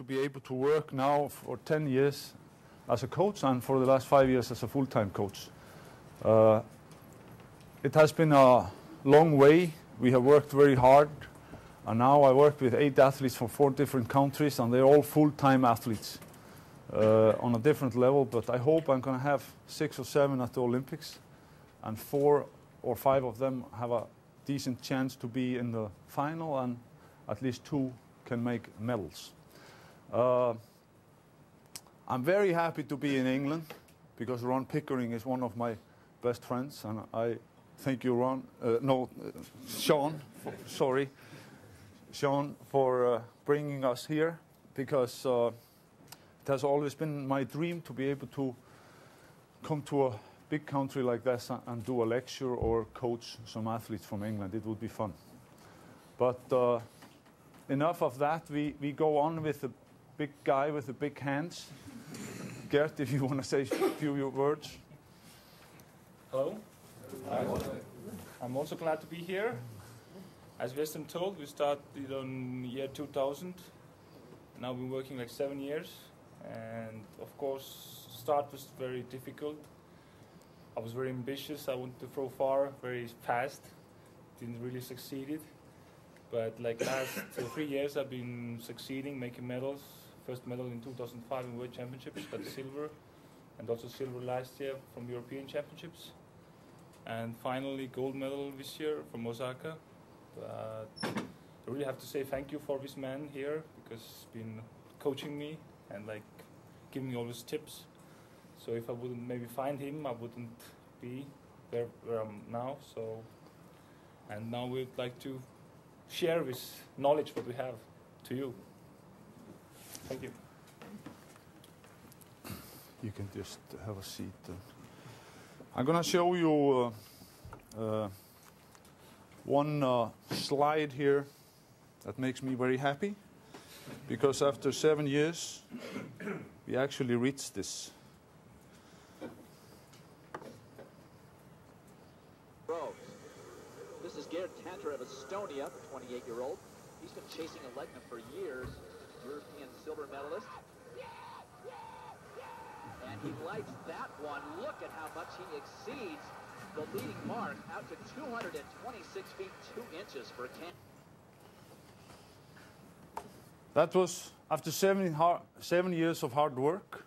to be able to work now for 10 years as a coach and for the last five years as a full-time coach. Uh, it has been a long way. We have worked very hard, and now I work with eight athletes from four different countries, and they're all full-time athletes uh, on a different level. But I hope I'm going to have six or seven at the Olympics, and four or five of them have a decent chance to be in the final, and at least two can make medals. Uh, I'm very happy to be in England because Ron Pickering is one of my best friends, and I thank you, Ron. Uh, no, uh, Shaun. For, sorry, Shaun, for uh, bringing us here because uh, it has always been my dream to be able to come to a big country like this and do a lecture or coach some athletes from England. It would be fun. But uh, enough of that. We, we go on with the big guy with the big hands. Gert, if you want to say a few words. Hello. I'm also glad to be here. As Vesteinn told, we started on year 2000. Now we're working like seven years, and of course, start was very difficult. I was very ambitious. I wanted to throw far, very fast. Didn't really succeed. it. But like last three years, I've been succeeding, making medals. First medal in 2005 in World Championships, got silver, and also silver last year from European Championships. And finally, gold medal this year from Osaka. But I really have to say thank you for this man here because he's been coaching me and like giving me all these tips. So if I wouldn't maybe find him, I wouldn't be where, where I'm now. So, and now we'd like to share this knowledge what we have to you. Thank you. You can just have a seat. I'm going to show you uh, uh, one uh, slide here that makes me very happy because after seven years, we actually reached this. Bro, this is Gert Kanter of Estonia, 28-year-old. He's been chasing Alekna for years, European silver medalist. And he likes that one. Look at how much he exceeds the leading mark out to 226 feet 2 inches for Can. That was after seven, har- seven years of hard work,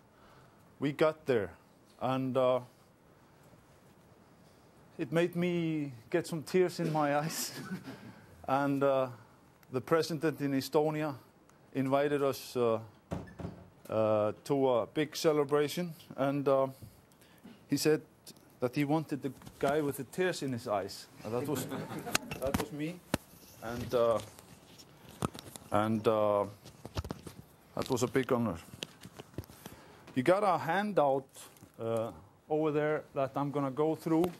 we got there. And uh, it made me get some tears in my eyes. and uh, the president in Estonia invited us uh, uh, to a big celebration. And uh, he said that he wanted the guy with the tears in his eyes. And that was, that was me. And uh, and uh, that was a big honor. You got a handout uh, over there that I'm to go through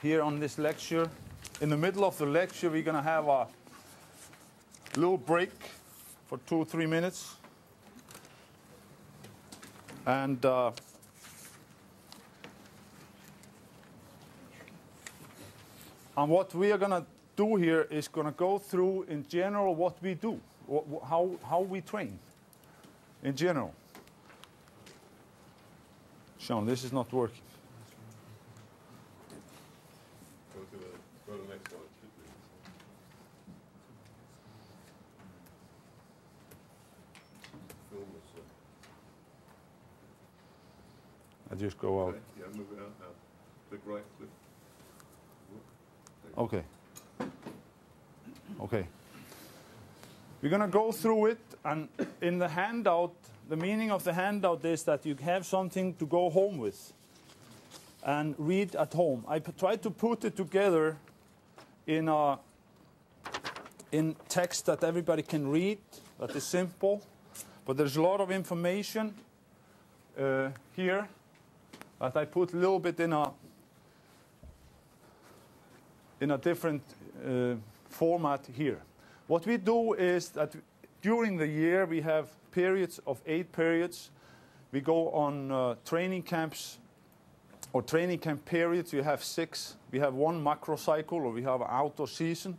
here on this lecture. In the middle of the lecture, we're to have a little break for two three minutes. And uh, And what we are going to do here is going to go through in general what we do, how, how we train in general. Shaun, this is not working. Go to the, go to the next one. It should be. Film this, uh, I just go out. okay, Yeah, move it out now. Click right, click. Okay. Okay. We're going to go through it, and in the handout, the meaning of the handout is that you have something to go home with and read at home. I tried to put it together in a in text that everybody can read, that is simple, but there's a lot of information uh, here that I put a little bit in a in a different uh, format here. What we do is that during the year we have periods of eight periods. We go on uh, training camps or training camp periods. We have six. We have one macro cycle or we have outdoor season.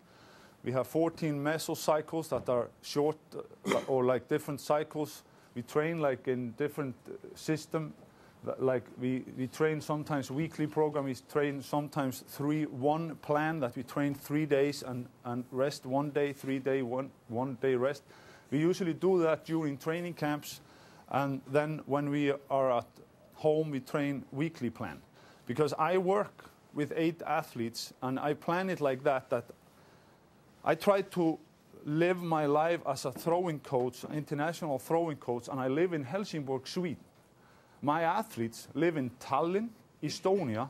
We have 14 mesocycles that are short uh, or like different cycles. We train like in different uh, system. Li- Like we, we train sometimes weekly program. We train sometimes three one plan that we train three days and, and rest one day, three day, one one day rest. We usually do that during training camps, and then when we are at home, we train weekly plan. Because I work with eight athletes, and I plan it like that. That I try to live my life as a throwing coach, international throwing coach, and I live in Helsingborg, Sweden. My athletes live in Tallinn, Estonia,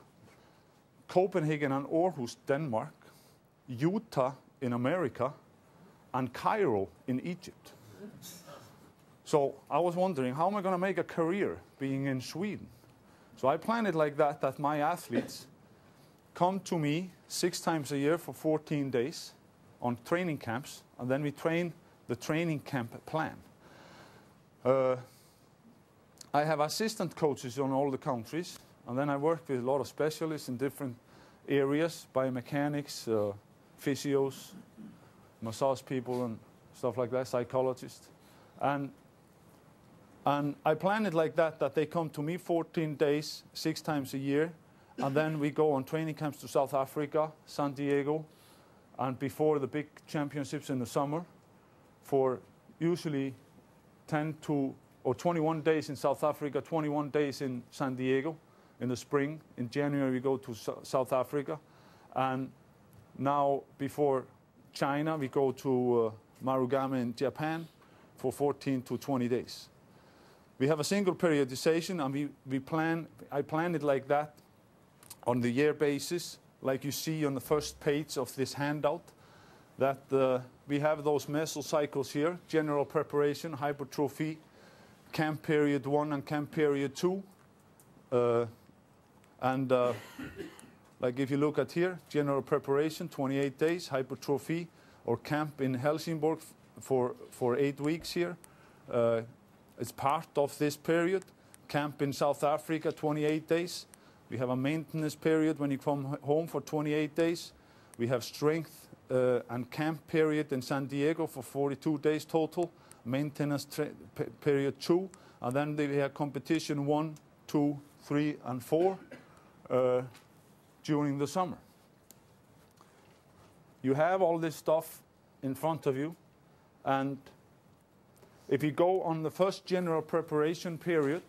Copenhagen and Aarhus, Denmark, Utah in America, and Cairo in Egypt. So I was wondering, how am I going to make a career being in Sweden? So I planned it like that, that my athletes come to me six times a year for 14 days on training camps, and then we train the training camp plan. Uh, I have assistant coaches on all the countries, and then I work with a lot of specialists in different areas, biomechanics, uh, physios, massage people, and stuff like that, psychologists. And, and I plan it like that, that they come to me 14 days, six times a year, and then we go on training camps to South Africa, San Diego, and before the big championships in the summer for usually 10 to or 21 days in South Africa, 21 days in San Diego in the spring. In January, we go to South Africa. And now, before China, we go to uh, Marugame in Japan for 14 to 20 days. We have a single periodization, and we, we plan, I plan it like that on the year basis, like you see on the first page of this handout, that uh, we have those mesocycles here, general preparation, hypertrophy, camp period one and camp period two. Uh, and uh, like if you look at here, general preparation, 28 days, hypertrophy, or camp in Helsingborg for, for eight weeks here. Uh, it's part of this period. Camp in South Africa, 28 days. We have a maintenance period when you come home for 28 days. We have strength uh, and camp period in San Diego for 42 days total. Maintenance period two, and then we have competition one, two, three, and four uh, during the summer. You have all this stuff in front of you, and if you go on the first general preparation period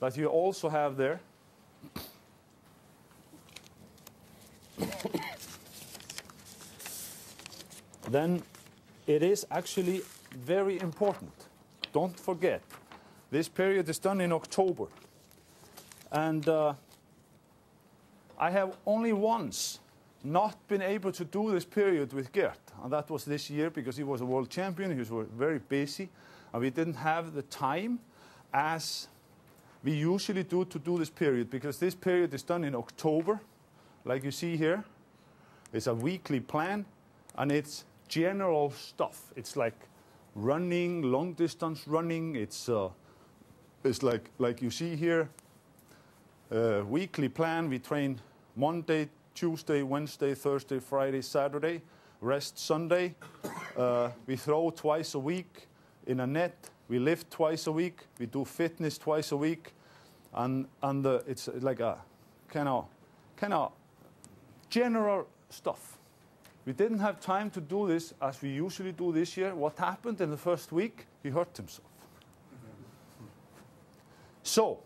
that you also have there, then it is actually very important. Don't forget, this period is done in October. And uh, I have only once not been able to do this period with Gert, and that was this year because he was a world champion. He was very busy, and we didn't have the time as we usually do to do this period because this period is done in October, like you see here. It's a weekly plan, and it's general stuff. It's like running, long distance running. It's uh, it's like like you see here. Uh, weekly plan. We train Monday, Tuesday, Wednesday, Thursday, Friday, Saturday. Rest Sunday. Uh, we throw twice a week in a net. We lift twice a week. We do fitness twice a week, and and uh, it's like a kind of kind of general stuff. We didn't have time to do this as we usually do this year. What happened in the first week? He hurt himself. So,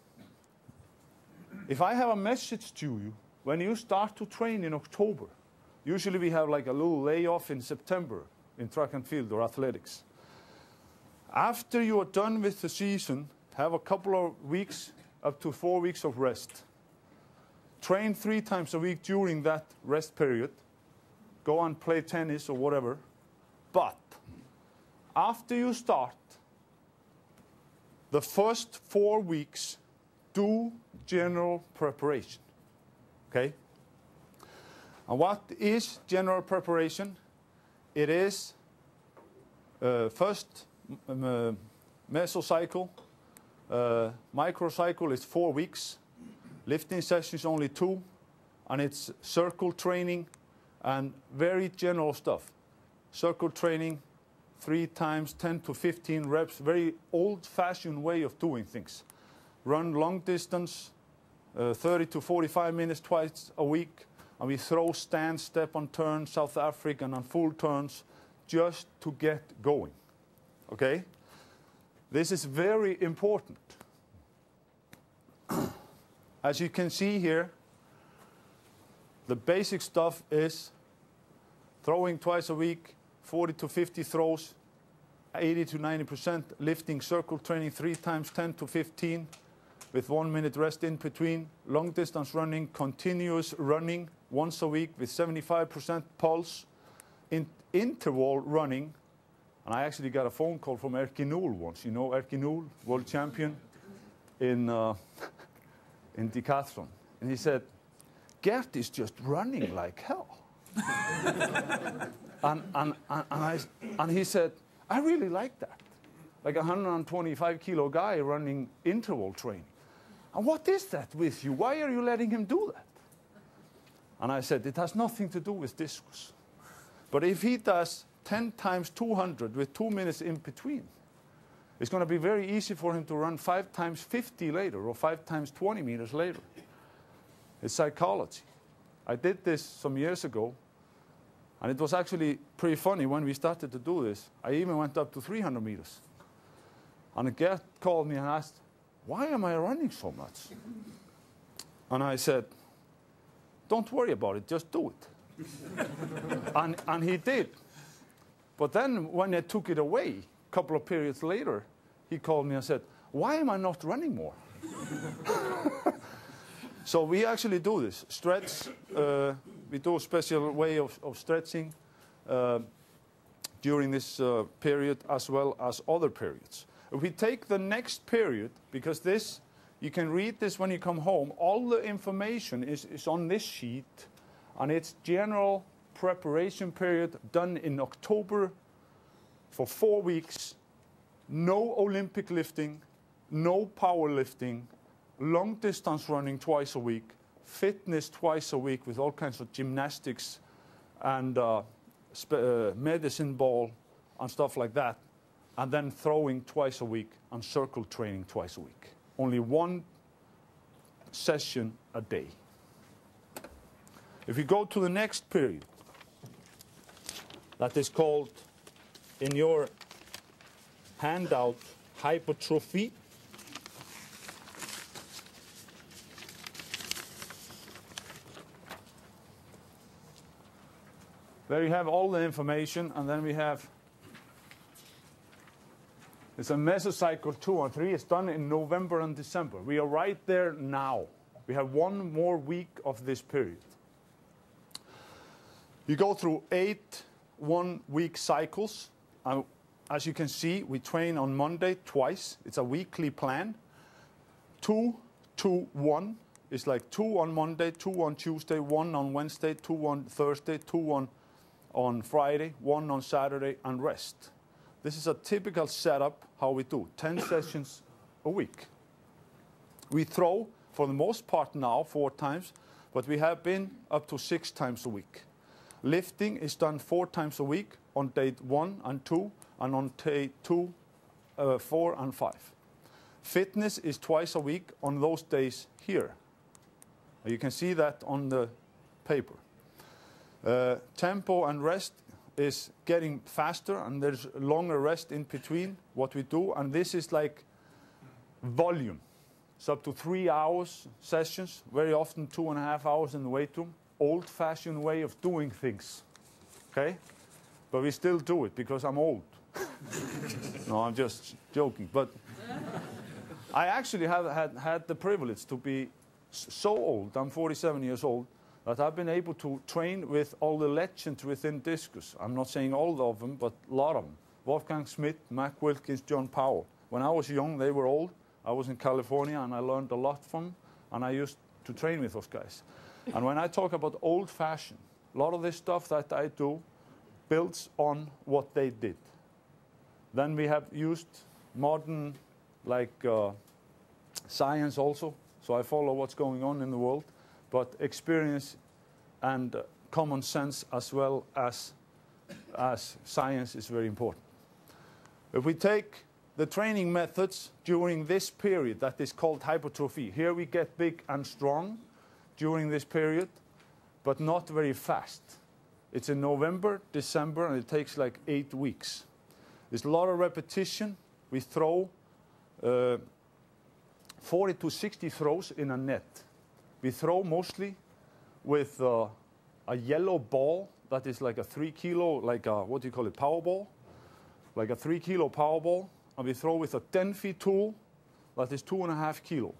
if I have a message to you when you start to train in October, usually we have like a little layoff in September in track and field or athletics. After you are done with the season, have a couple of weeks, up to four weeks of rest. Train three times a week during that rest period. Go and play tennis or whatever. But after you start, the first four weeks, do general preparation. Okay? And what is general preparation? It is uh, first um, uh, mesocycle, uh, microcycle is four weeks, lifting sessions only two, and it's circle training and very general stuff. circle training, three times 10 to 15 reps, very old fashioned way of doing things. Run long distance, uh, 30 to 45 minutes twice a week, and we throw stand, step on turn, South African on full turns, just to get going. Okay? This is very important. As you can see here, the basic stuff is throwing twice a week, 40 to 50 throws, 80 to 90%, lifting circle training three times 10 to 15 with one minute rest in between, long distance running, continuous running once a week with 75% pulse, in, interval running. And I actually got a phone call from Erki Nool once. You know Erki Nool, world champion in, uh, in decathlon. And he said, Gert is just running like hell. and, and, and, I, and he said, I really like that. Like a 125 kilo guy running interval training. And what is that with you? Why are you letting him do that? And I said, it has nothing to do with discus. But if he does 10 times 200 with two minutes in between, it's going to be very easy for him to run 5 times 50 later or 5 times 20 meters later. It's psychology. I did this some years ago, and it was actually pretty funny when we started to do this. I even went up to 300 meters. And a guy called me and asked, Why am I running so much? And I said, Don't worry about it, just do it. and, and he did. But then when I took it away, a couple of periods later, he called me and said, Why am I not running more? So we actually do this. Stretch, uh, we do a special way of, of stretching uh, during this uh, period as well as other periods. If we take the next period, because this, you can read this when you come home, all the information is, is on this sheet, and it's general preparation period done in October for four weeks, no Olympic lifting, no power lifting, long distance running twice a week, fitness twice a week with all kinds of gymnastics and uh, uh, medicine ball and stuff like that, and then throwing twice a week and circle training twice a week. Only one session a day. If you go to the next period, that is called in your handout hypertrophy There you have all the information, and then we have it's a mesocycle two and three. It's done in November and December. We are right there now. We have one more week of this period. You go through eight one-week cycles. And as you can see, we train on Monday twice. It's a weekly plan. Two, two, one. It's like two on Monday, two on Tuesday, one on Wednesday, two on Thursday, two on on Friday, one on Saturday, and rest. This is a typical setup how we do 10 sessions a week. We throw for the most part now four times, but we have been up to six times a week. Lifting is done four times a week on day one and two, and on day two, uh, four, and five. Fitness is twice a week on those days here. You can see that on the paper. Uh, tempo and rest is getting faster, and there's longer rest in between what we do, and this is like volume. It's up to three hours sessions, very often two and a half hours in the weight room. Old-fashioned way of doing things, okay? But we still do it because I'm old. no, I'm just joking. But I actually have had, had the privilege to be so old. I'm 47 years old that I've been able to train with all the legends within discus. I'm not saying all of them, but a lot of them. Wolfgang Schmidt, Mac Wilkins, John Powell. When I was young, they were old. I was in California and I learned a lot from them, and I used to train with those guys. and when I talk about old fashioned, a lot of this stuff that I do builds on what they did. Then we have used modern, like uh, science also, so I follow what's going on in the world but experience and common sense as well as as science is very important. If we take the training methods during this period that is called hypertrophy, here we get big and strong during this period, but not very fast. It's in November, December, and it takes like eight weeks. There's a lot of repetition. We throw uh, 40 to 60 throws in a net. We throw mostly with uh, a yellow ball that is like a three kilo, like a, what do you call it, power ball? Like a three kilo power ball. And we throw with a 10 feet tool that is two and a half kilo.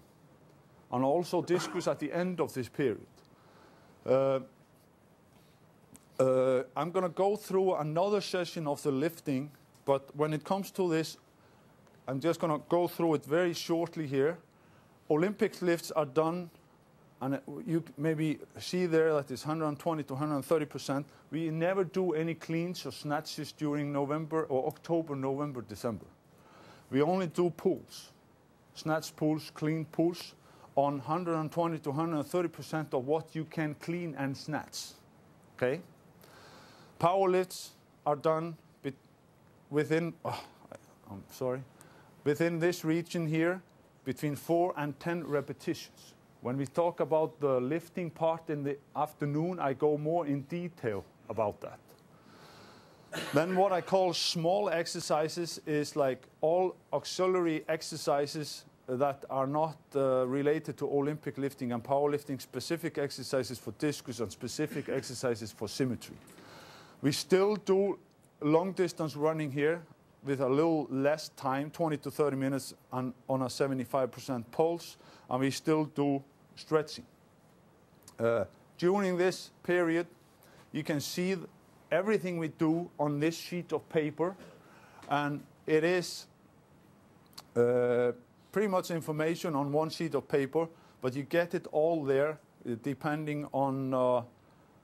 And also discus at the end of this period. Uh, uh, I'm going to go through another session of the lifting, but when it comes to this, I'm just going to go through it very shortly here. Olympic lifts are done, and you maybe see there that it's 120 to 130 percent. We never do any cleans or snatches during November or October, November, December. We only do pulls, snatch pulls, clean pulls on 120 to 130 percent of what you can clean and snatch. Okay. Power lifts are done within. Oh, I'm sorry within this region here between 4 and 10 repetitions. When we talk about the lifting part in the afternoon, I go more in detail about that. then what I call small exercises is like all auxiliary exercises that are not uh, related to Olympic lifting and powerlifting, specific exercises for discus and specific exercises for symmetry. We still do long distance running here with a little less time, 20 to 30 minutes on, on a 75% pulse, and we still do stretching. Uh, during this period, you can see everything we do on this sheet of paper, and it is uh, pretty much information on one sheet of paper, but you get it all there uh, depending on uh,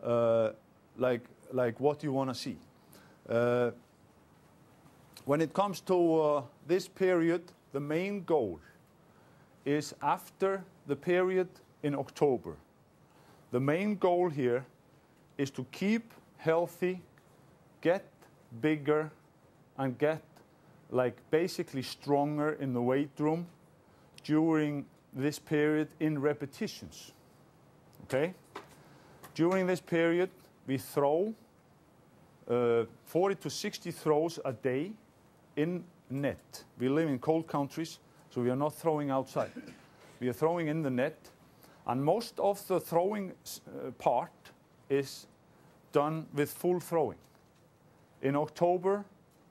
uh, like, like what you want to see. Uh, when it comes to uh, this period, the main goal is after the period in October. The main goal here is to keep healthy, get bigger, and get like basically stronger in the weight room during this period in repetitions. Okay? During this period, we throw uh, 40 to 60 throws a day in net. We live in cold countries, so we are not throwing outside. We are throwing in the net, and most of the throwing uh, part is done with full throwing. In October,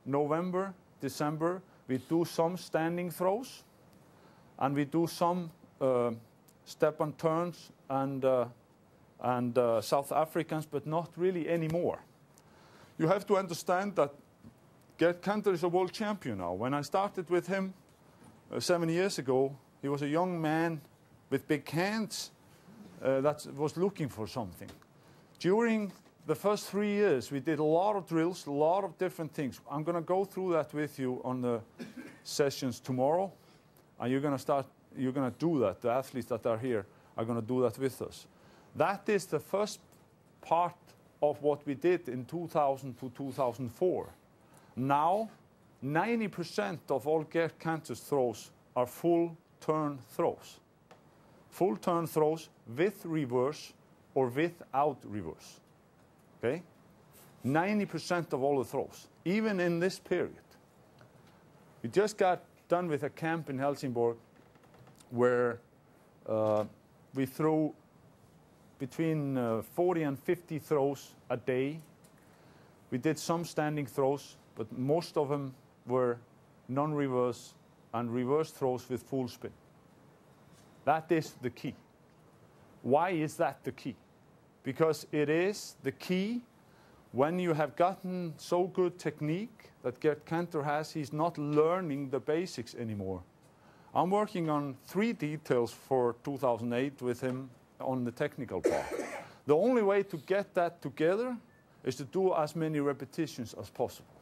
November, December, we do some standing throws, and we do some uh, step and turns and, uh, and uh, South Africans, but not really anymore. You have to understand that Gert Kanter is a world champion now. When I started with him uh, seven years ago, he was a young man with big hands uh, that was looking for something. During the first three years, we did a lot of drills, a lot of different things. I'm going to go through that with you on the sessions tomorrow, and you're going to start. You're going to do that. The athletes that are here are going to do that with us. That is the first part of what we did in 2000 to 2004. Now, 90% of all Gert Kanter's throws are full turn throws. Full turn throws with reverse or without reverse. Okay? 90% of all the throws, even in this period. We just got done with a camp in Helsingborg where uh, we threw between uh, 40 and 50 throws a day. We did some standing throws, but most of them were non-reverse and reverse throws with full spin. That is the key. Why is that the key? Because it is the key when you have gotten so good technique that Gert Kanter has, he's not learning the basics anymore. I'm working on three details for 2008 with him on the technical part. the only way to get that together is to do as many repetitions as possible.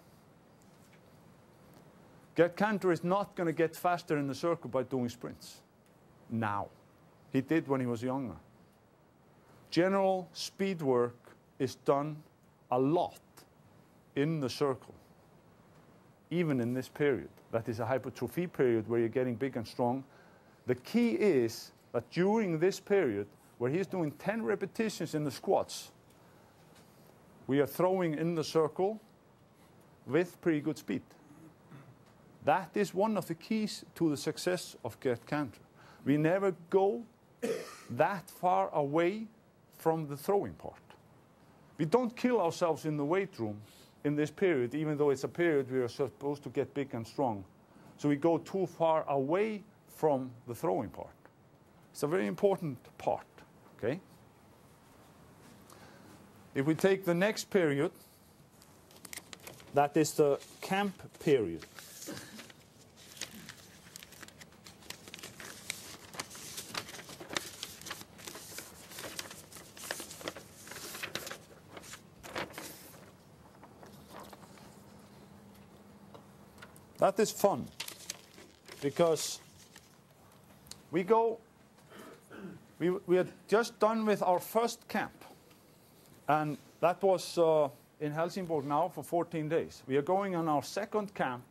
Gert Kanter is not going to get faster in the circle by doing sprints now. He did when he was younger. General speed work is done a lot in the circle, even in this period. That is a hypertrophy period where you're getting big and strong. The key is that during this period, where he's doing 10 repetitions in the squats, we are throwing in the circle with pretty good speed. That is one of the keys to the success of Gert Kanter. We never go that far away from the throwing part. We don't kill ourselves in the weight room in this period, even though it's a period we are supposed to get big and strong. So we go too far away from the throwing part. It's a very important part, okay? If we take the next period, that is the camp period. That is fun because we go, we, we are just done with our first camp, and that was uh, in Helsingborg now for 14 days. We are going on our second camp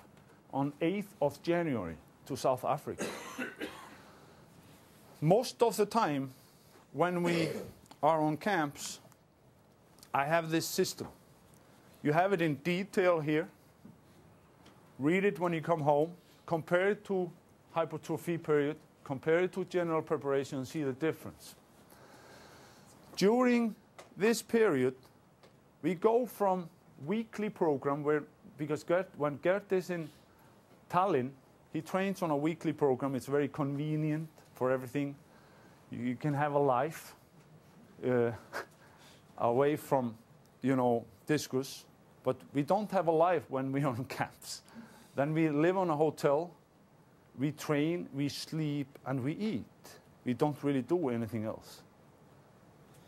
on 8th of January to South Africa. Most of the time, when we are on camps, I have this system. You have it in detail here. Read it when you come home. Compare it to hypertrophy period. Compare it to general preparation and see the difference. During this period, we go from weekly program where because Gert, when Gert is in Tallinn, he trains on a weekly program. It's very convenient for everything. You, can have a life uh, away from, you know, discus, but we don't have a life when we are on camps. Then we live on a hotel, we train, we sleep, and we eat. We don't really do anything else.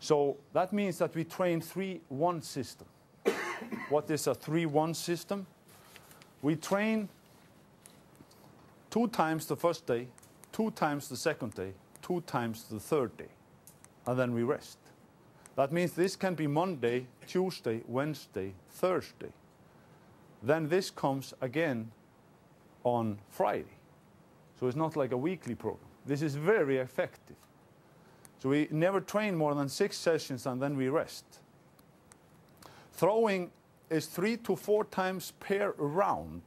So that means that we train 3 1 system. what is a 3 1 system? We train two times the first day, two times the second day, two times the third day, and then we rest. That means this can be Monday, Tuesday, Wednesday, Thursday. Then this comes again on Friday. So it's not like a weekly program. This is very effective. So we never train more than six sessions and then we rest. Throwing is three to four times per round.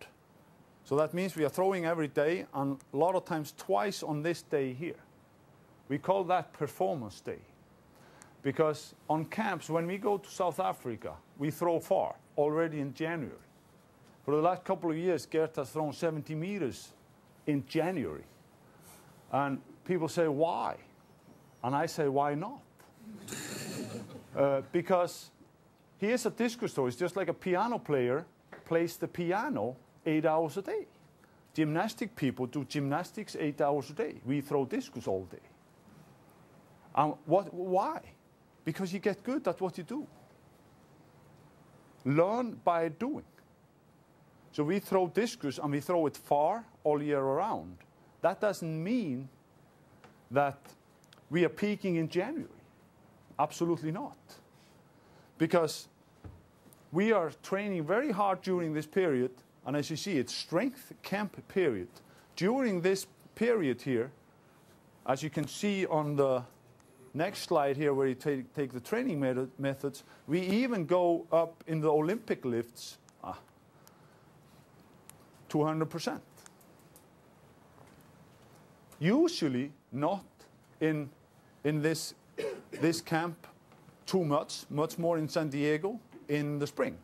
So that means we are throwing every day and a lot of times twice on this day here. We call that performance day. Because on camps, when we go to South Africa, we throw far already in January. For the last couple of years, Gert has thrown 70 meters in January. And people say, why? And I say, why not? uh, because he is a discus thrower. He's just like a piano player plays the piano eight hours a day. Gymnastic people do gymnastics eight hours a day. We throw discus all day. And what, why? Because you get good at what you do. Learn by doing. So we throw discus and we throw it far all year around. That doesn't mean that we are peaking in January. Absolutely not. Because we are training very hard during this period, and as you see, it's strength camp period. During this period here, as you can see on the next slide here where you take, take the training method, methods, we even go up in the Olympic lifts 200%. Usually not in, in this, this camp too much, much more in San Diego in the spring.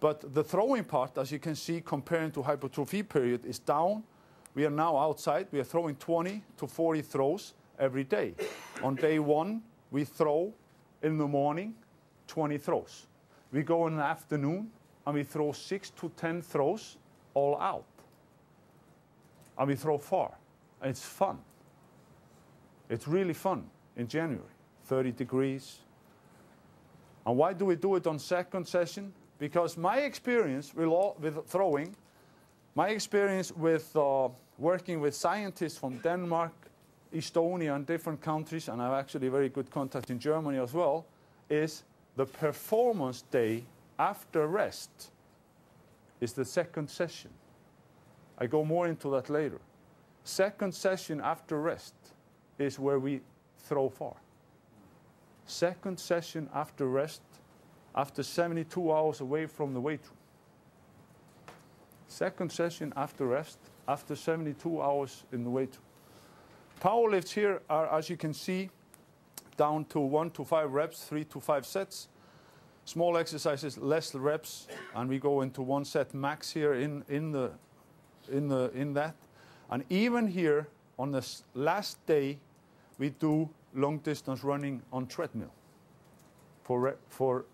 But the throwing part, as you can see, comparing to hypertrophy period, is down. We are now outside. We are throwing 20 to 40 throws every day. On day one, we throw in the morning 20 throws. We go in the afternoon and we throw 6 to 10 throws all out. And we throw far. And it's fun. It's really fun in January. 30 degrees. And why do we do it on second session? Because my experience with, all, with throwing, my experience with uh, working with scientists from Denmark, Estonia, and different countries, and I have actually very good contact in Germany as well, is the performance day after rest is the second session. I go more into that later. Second session after rest is where we throw far. Second session after rest, after 72 hours away from the weight room. Second session after rest, after 72 hours in the weight room. Power lifts here are, as you can see, down to one to five reps, three to five sets. Small exercises, less reps, and we go into one set max here in, in, the, in, the, in that. And even here, on the last day, we do long distance running on treadmill. For, for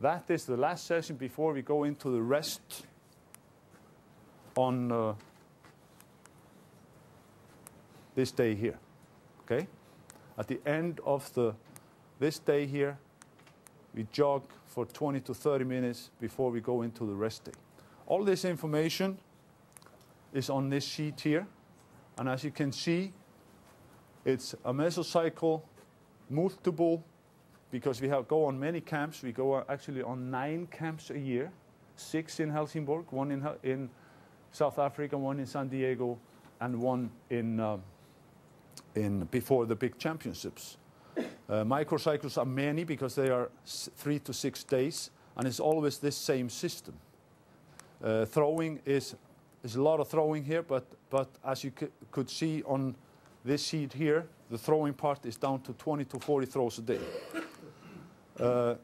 that is the last session before we go into the rest on uh, this day here. Okay? At the end of the this day here, we jog for 20 to 30 minutes before we go into the rest day. All this information is on this sheet here. And as you can see, it's a mesocycle, multiple, because we have go on many camps. We go actually on nine camps a year, six in Helsingborg, one in, in South Africa, one in San Diego, and one in, um, in before the big championships. Uh, microcycles are many because they are three to six days, and it's always this same system. Uh, throwing is there's a lot of throwing here, but but as you could see on this sheet here, the throwing part is down to 20 to 40 throws a day. Uh,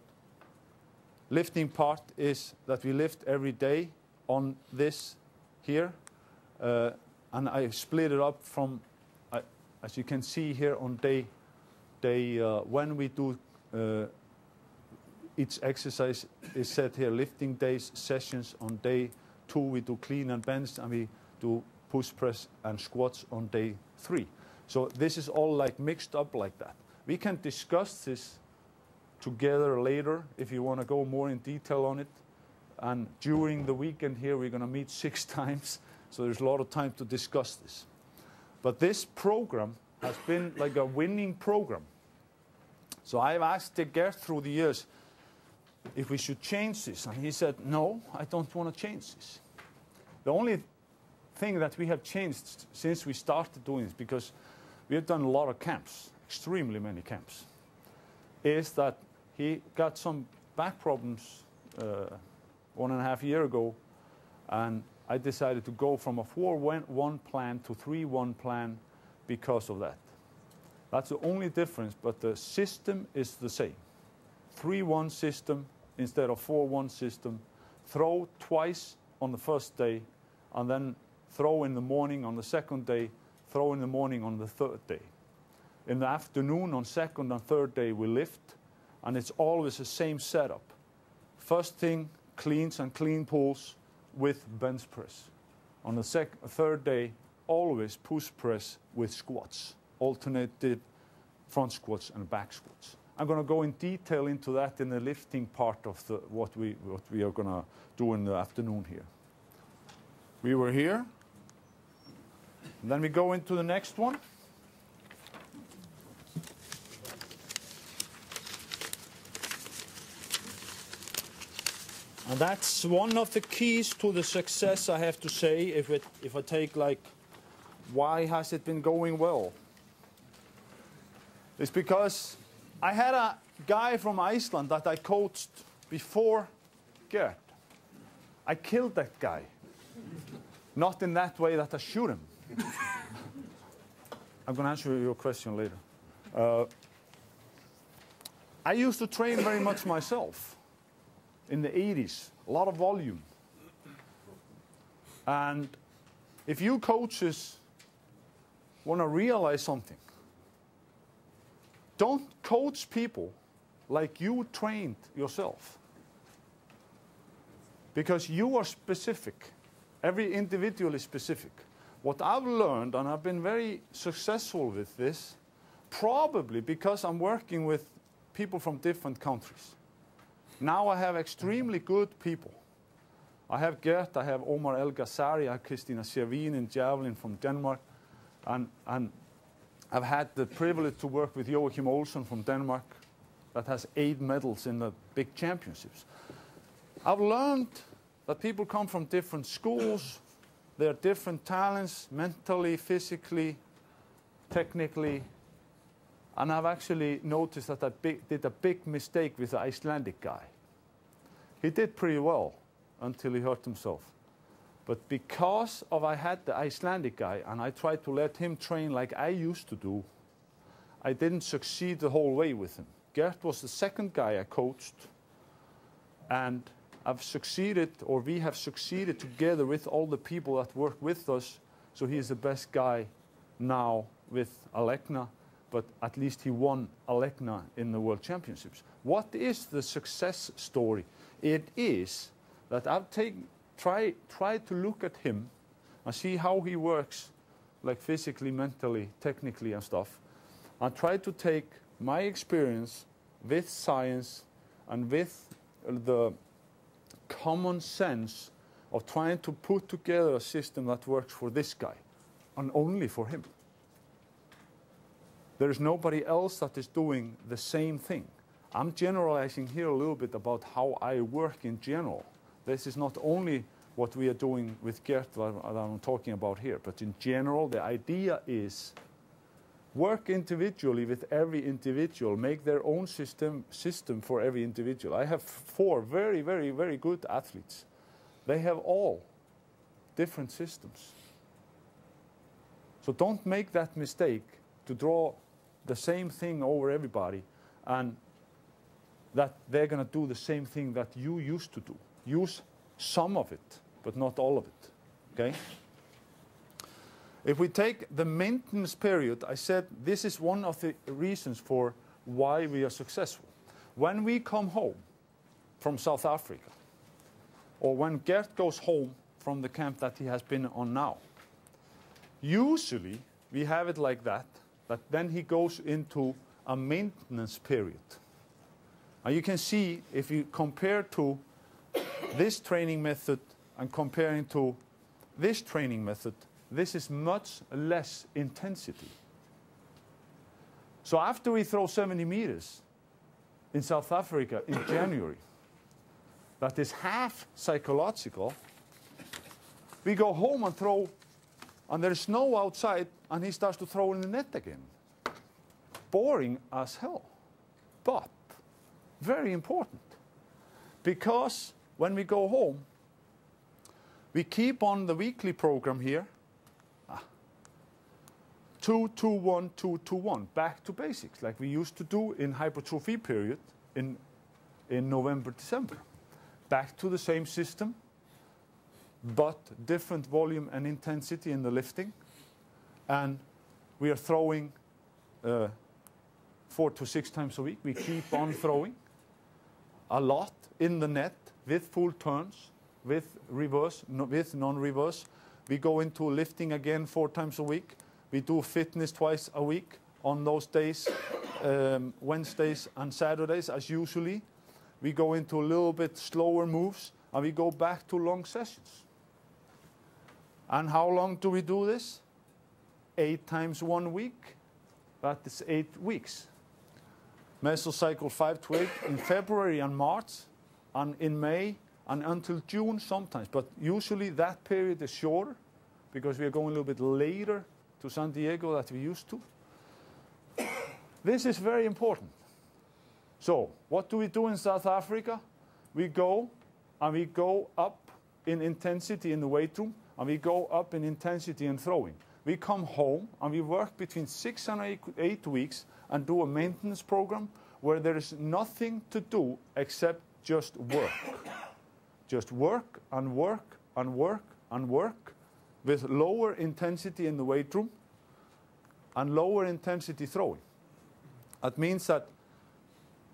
lifting part is that we lift every day on this here, uh, and I split it up from, as you can see here on day day uh, when we do uh, each exercise is set here lifting days sessions on day two we do clean and bench and we do push press and squats on day three. So this is all like mixed up like that. We can discuss this together later if you want to go more in detail on it. And during the weekend here we're going to meet six times so there's a lot of time to discuss this. But this program has been like a winning program. So I've asked the Gert through the years if we should change this. And he said, no, I don't want to change this. The only thing that we have changed since we started doing this, because we have done a lot of camps, extremely many camps, is that he got some back problems uh, one and a half year ago, and I decided to go from a 4-1 plan to 3-1 plan because of that. That's the only difference, but the system is the same. 3-1 system instead of 4-1 system. Throw twice on the first day, and then throw in the morning on the second day, throw in the morning on the third day. In the afternoon on second and third day we lift, and it's always the same setup. First thing, cleans and clean pulls with bench press. On the third day, always push press with squats, alternated front squats and back squats. I'm going to go in detail into that in the lifting part of the, what, we, what we are going to do in the afternoon here. We were here. Then we go into the next one. And that's one of the keys to the success, I have to say, if, it, if I take like, why has it been going well? It's because I had a guy from Iceland that I coached before Gert. I killed that guy. Not in that way that I shoot him. I'm going to answer your question later. Uh, I used to train very much myself in the 80s, a lot of volume. And if you coaches want to realize something, don't coach people like you trained yourself. Because you are specific. Every individual is specific. What I've learned, and I've been very successful with this, probably because I'm working with people from different countries. Now I have extremely good people. I have Gert, I have Omar El Ghazaly, I have Christina Scherwin in Javelin from Denmark, and, and I've had the privilege to work with Joachim Olsen from Denmark that has eight medals in the big championships. I've learned that people come from different schools, they are different talents, mentally, physically, technically. And I've actually noticed that I big, did a big mistake with the Icelandic guy. He did pretty well until he hurt himself. But because of I had the Icelandic guy and I tried to let him train like I used to do, I didn't succeed the whole way with him. Gert was the second guy I coached, and I've succeeded, or we have succeeded together with all the people that work with us. So he is the best guy now with Alekna, but at least he won Alekna in the World Championships. What is the success story? It is that I've taken, try, tried to look at him and see how he works, like physically, mentally, technically, and stuff. I try to take my experience with science and with uh, the common sense of trying to put together a system that works for this guy and only for him. There is nobody else that is doing the same thing. I'm generalizing here a little bit about how I work in general. This is not only what we are doing with Gert that I'm talking about here, but in general, the idea is work individually with every individual, make their own system, system for every individual. I have four very, very, very good athletes. They have all different systems. So don't make that mistake to draw the same thing over everybody and that they're going to do the same thing that you used to do. Use some of it, but not all of it. Okay? If we take the maintenance period, I said this is one of the reasons for why we are successful. When we come home from South Africa, or when Gert goes home from the camp that he has been on now, usually we have it like that, that then he goes into a maintenance period. And you can see if you compare to this training method and comparing to this training method, this is much less intensity. So after we throw 70 meters in South Africa in January, that is half psychological, we go home and throw, and there's snow outside, and he starts to throw in the net again. Boring as hell, but very important. Because when we go home, we keep on the weekly program here, two, two, one, two, two, one, back to basics, like we used to do in hypertrophy period in, in November, December. Back to the same system, but different volume and intensity in the lifting. And we are throwing uh, four to six times a week. We keep on throwing a lot in the net with full turns, with reverse, no, with non-reverse. We go into lifting again four times a week. We do fitness twice a week on those days, um, Wednesdays and Saturdays, as usually. We go into a little bit slower moves and we go back to long sessions. And how long do we do this? Eight times one week. That is eight weeks. Mesocycle 5 to 8 in February and March, and in May, and until June sometimes. But usually that period is shorter because we are going a little bit later to San Diego that we used to. this is very important. So, what do we do in South Africa? We go and we go up in intensity in the weight room, and we go up in intensity in throwing. We come home and we work between six and eight, eight weeks and do a maintenance program where there is nothing to do except just work. just work and work and work and work with lower intensity in the weight room and lower intensity throwing. That means that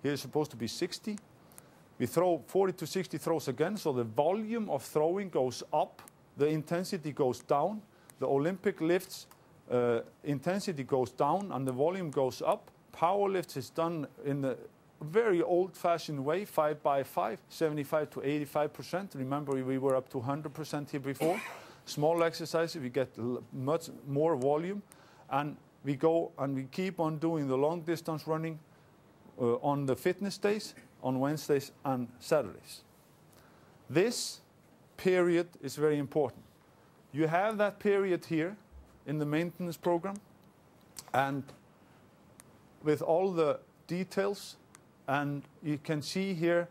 here is supposed to be 60. We throw 40 to 60 throws again, so the volume of throwing goes up, the intensity goes down, the Olympic lifts uh, intensity goes down and the volume goes up. Power lifts is done in the very old-fashioned way, 5 by 5, 75 to 85%. Remember, we were up to 100% here before. Small exercises, we get much more volume. And we go and we keep on doing the long distance running uh, on the fitness days, on Wednesdays and Saturdays. This period is very important. You have that period here in the maintenance program, and with all the details, and you can see here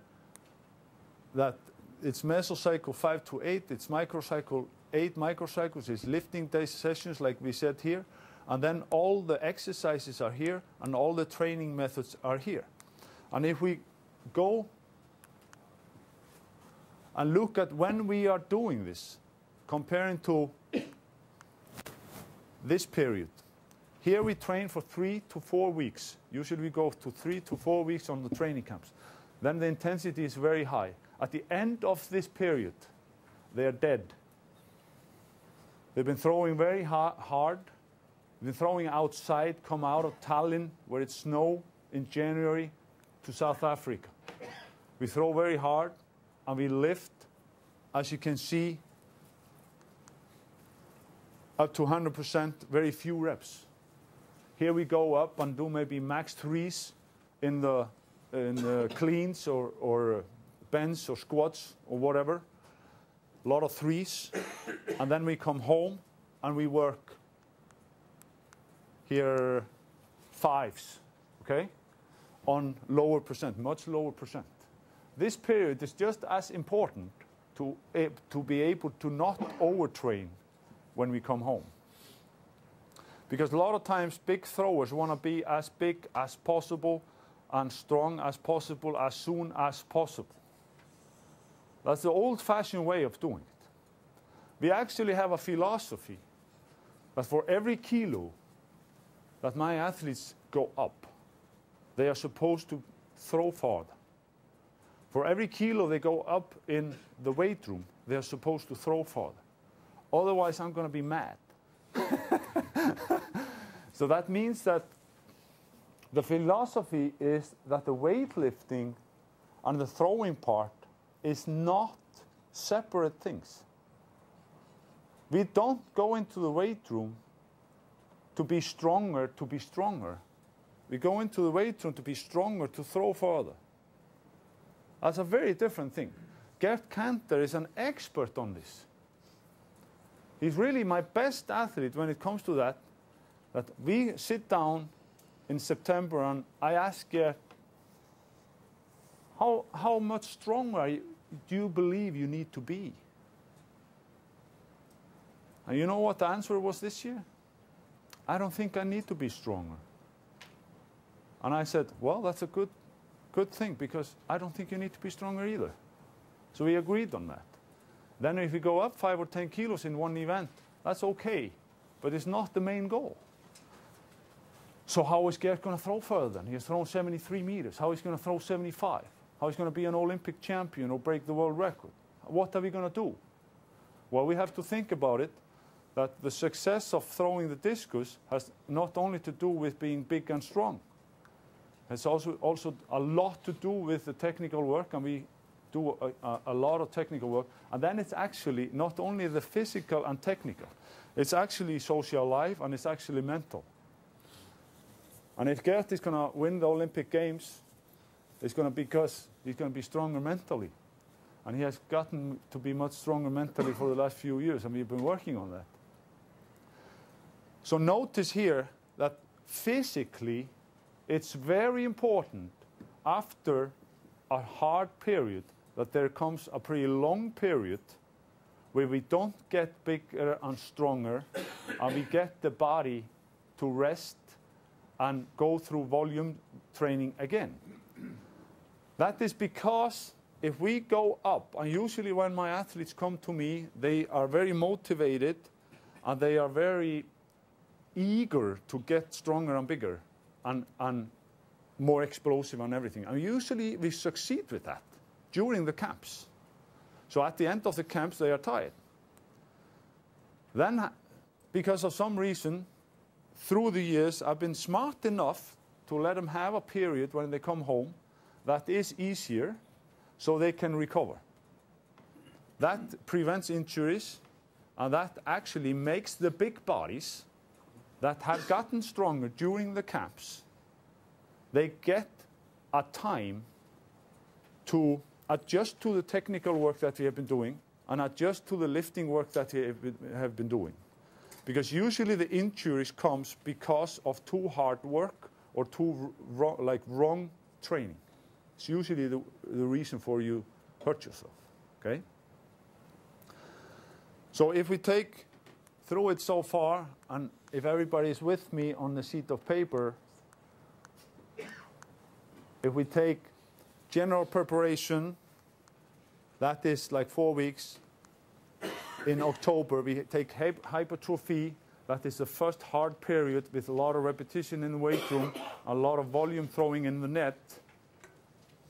that it's mesocycle 5 to 8, it's microcycle 8 microcycles, it's lifting day sessions like we said here, and then all the exercises are here and all the training methods are here. And if we go and look at when we are doing this, comparing to this period. Here we train for three to four weeks. Usually we go to three to four weeks on the training camps. Then the intensity is very high. At the end of this period, they are dead. They've been throwing very hard. They've been throwing outside, come out of Tallinn where it's snow in January to South Africa. We throw very hard and we lift, as you can see, up to 100%, very few reps. Here we go up and do maybe max threes in the, in the cleans or, or bends or squats or whatever. A lot of threes. and then we come home and we work here fives, okay? On lower percent, much lower percent. This period is just as important to, eh, to be able to not overtrain when we come home. Because a lot of times big throwers want to be as big as possible and strong as possible as soon as possible. That's the old fashioned way of doing it. We actually have a philosophy that for every kilo that my athletes go up, they are supposed to throw farther. For every kilo they go up in the weight room, they are supposed to throw farther. Otherwise, I'm going to be mad. so that means that the philosophy is that the weightlifting and the throwing part is not separate things. We don't go into the weight room to be stronger, to be stronger. We go into the weight room to be stronger, to throw further. That's a very different thing. Gert Kanter is an expert on this. He's really my best athlete when it comes to that. That we sit down in September and I ask Gert, how, how much stronger do you believe you need to be? And you know what the answer was this year? I don't think I need to be stronger. And I said, well, that's a good, good thing because I don't think you need to be stronger either. So we agreed on that. Then if you go up five or 10 kilos in one event, that's okay, but it's not the main goal. So how is Gert going to throw further then? He has thrown 73 meters. How is he going to throw 75? How is he going to be an Olympic champion or break the world record? What are we going to do? Well, we have to think about it that the success of throwing the discus has not only to do with being big and strong, it's also, also a lot to do with the technical work, and we do a, a, lot of technical work. And then it's actually not only the physical and technical, it's actually social life and it's actually mental. And if Gert is going to win the Olympic Games, it's going to be because he's going to be stronger mentally. And he has gotten to be much stronger mentally for the last few years, and we've been working on that. So notice here that physically, it's very important after a hard period that there comes a pretty long period where we don't get bigger and stronger and we get the body to rest and go through volume training again. That is because if we go up, and usually when my athletes come to me, they are very motivated and they are very eager to get stronger and bigger and, and more explosive and everything. And usually we succeed with that during the camps. So at the end of the camps, they are tired. Then, because of some reason, through the years, I've been smart enough to let them have a period when they come home that is easier so they can recover. That prevents injuries and that actually makes the big bodies that have gotten stronger during the camps, they get a time to adjust to the technical work that we have been doing, and adjust to the lifting work that he have been, have been doing. Because usually the injuries comes because of too hard work or too wrong, like wrong training. It's usually the, the reason for you hurt yourself. Okay? So if we take through it so far, and if everybody is with me on the sheet of paper, if we take general preparation, that is like four weeks. In October, we take hypertrophy. That is the first hard period with a lot of repetition in the weight room, a lot of volume throwing in the net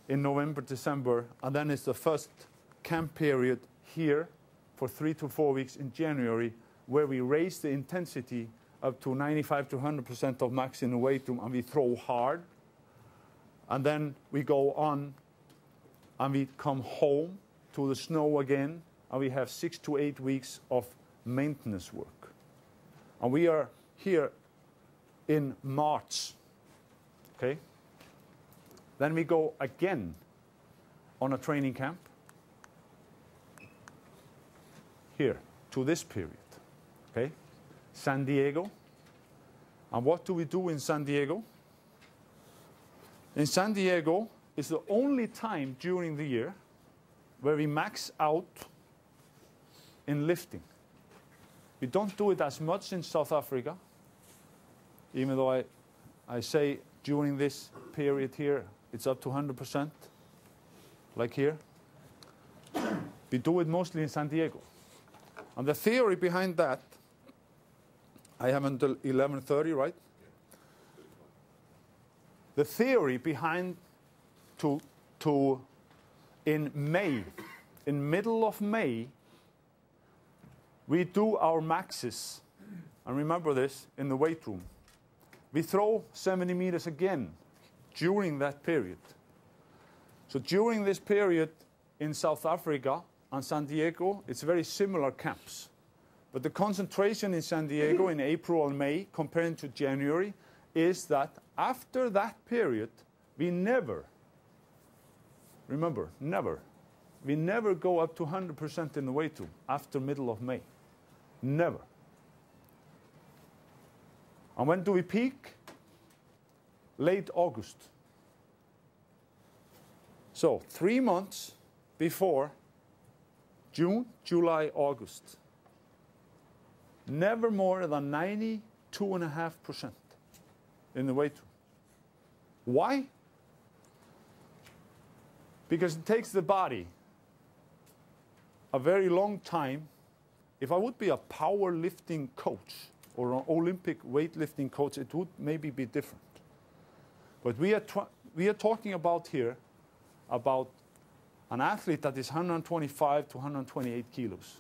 in November, December. And then it's the first camp period here for three to four weeks in January, where we raise the intensity up to 95 to 100% of max in the weight room and we throw hard. And then we go on and we come home to the snow again and we have six to eight weeks of maintenance work. And we are here in March. Okay? Then we go again on a training camp here to this period. Okay? San Diego. And what do we do in San Diego? In San Diego is the only time during the year where we max out in lifting. We don't do it as much in South Africa, even though I, I say during this period here it's up to 100%, like here. We do it mostly in San Diego. And the theory behind that, I have until 11.30, right? The theory behind to, to in May, in middle of May, we do our maxes. And remember this, in the weight room. We throw 70 meters again during that period. So during this period in South Africa, and San Diego, it's very similar camps. But the concentration in San Diego in April and May compared to January is that after that period, we never, remember, never, we never go up to 100% in the weight room after middle of May. Never. And when do we peak? Late August. So, three months before June, July, August. Never more than 92.5% in the weight room. Why? Because it takes the body a very long time. If I would be a powerlifting coach or an Olympic weightlifting coach, it would maybe be different. But we are, we are talking about here about an athlete that is 125 to 128 kilos.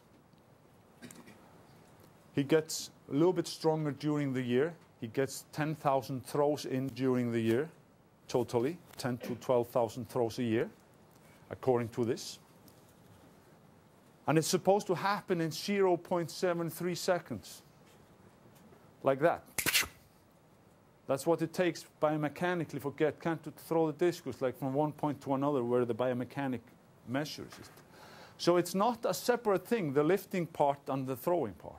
He gets a little bit stronger during the year. He gets 10,000 throws in during the year, totally, 10 to 12,000 throws a year, according to this. And it's supposed to happen in 0.73 seconds, like that. That's what it takes biomechanically for Gert Kanter to throw the discus, like from one point to another, where the biomechanic measures it. So it's not a separate thing, the lifting part and the throwing part.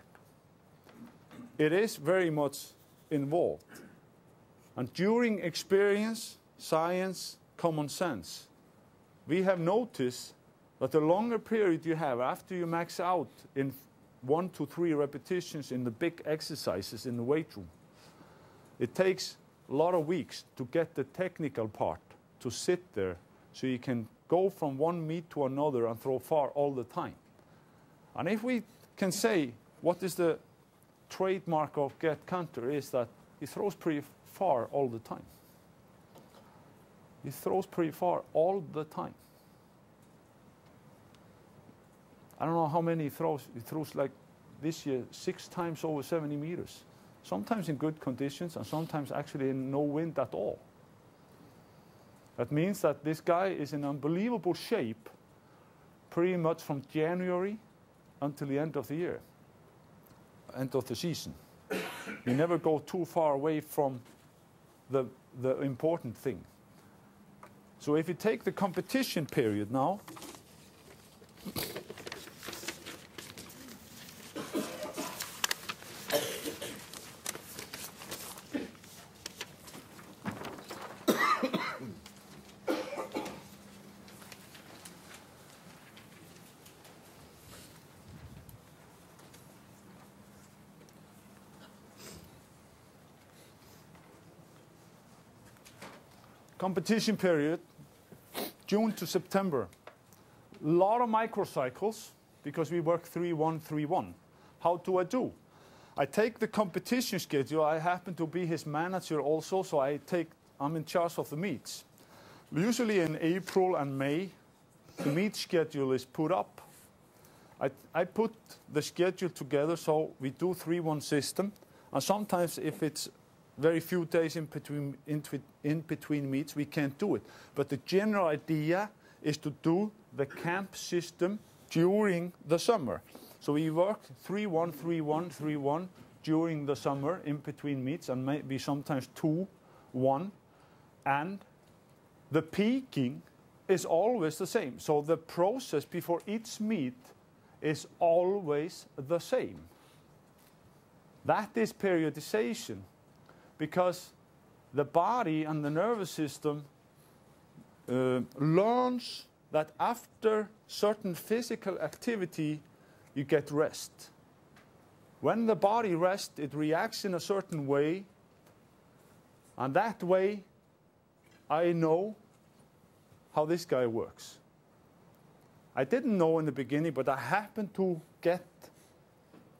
It is very much involved. And during experience, science, common sense, we have noticed that the longer period you have after you max out in one to three repetitions in the big exercises in the weight room, it takes a lot of weeks to get the technical part to sit there so you can go from one meet to another and throw far all the time. And if we can say what is the trademark of Gert Kanter is that he throws pretty far all the time. He throws pretty far all the time. I don't know how many he throws. He throws like this year six times over 70 meters. Sometimes in good conditions and sometimes actually in no wind at all. That means that this guy is in unbelievable shape pretty much from January until the end of the year, end of the season. we never go too far away from the, the important thing. So if you take the competition period now, competition period, June to September. A lot of microcycles because we work 3 1 3 1. How do I do? I take the competition schedule. I happen to be his manager also, so I take, I'm in charge of the meets. Usually in April and May, the meet schedule is put up. I, I put the schedule together so we do 3 1 system. And sometimes, if it's very few days in between, in, in between meets, we can't do it. But the general idea is to do the camp system during the summer. So we work 3 1 3 1 3 1 during the summer in between meets, and maybe sometimes 2 1. And the peaking is always the same. So the process before each meet is always the same. That is periodization because the body and the nervous system uh, learns that after certain physical activity you get rest. When the body rests, it reacts in a certain way, and that way I know how this guy works. I didn't know in the beginning, but I happened to get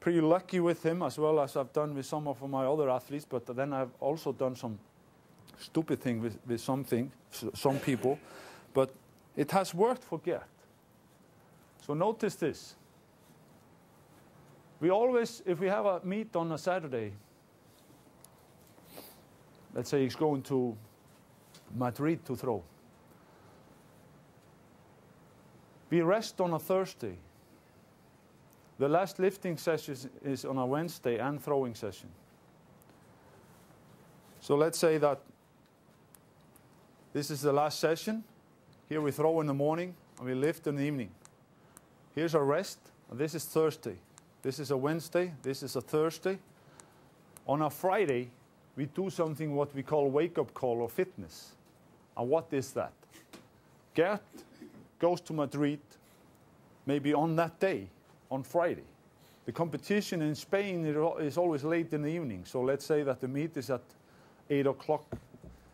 pretty lucky with him as well as I've done with some of my other athletes, but then I've also done some stupid thing with, with something, some people. But it has worked for Gert. So notice this. We always, if we have a meet on a Saturday, let's say he's going to Madrid to throw. We rest on a Thursday. The last lifting session is- on a Wednesday and throwing session. So let's say that this is the last session. Here we throw in the morning and we lift in the evening. Here's our rest, this is Thursday. This is a Wednesday, this is a Thursday. On a Friday, we do something what we call wake up call or fitness. And what is that? Gert goes to Madrid maybe on that day, on Friday. The competition in Spain is always late in the evening. So let's say that the meet is at 8 o'clock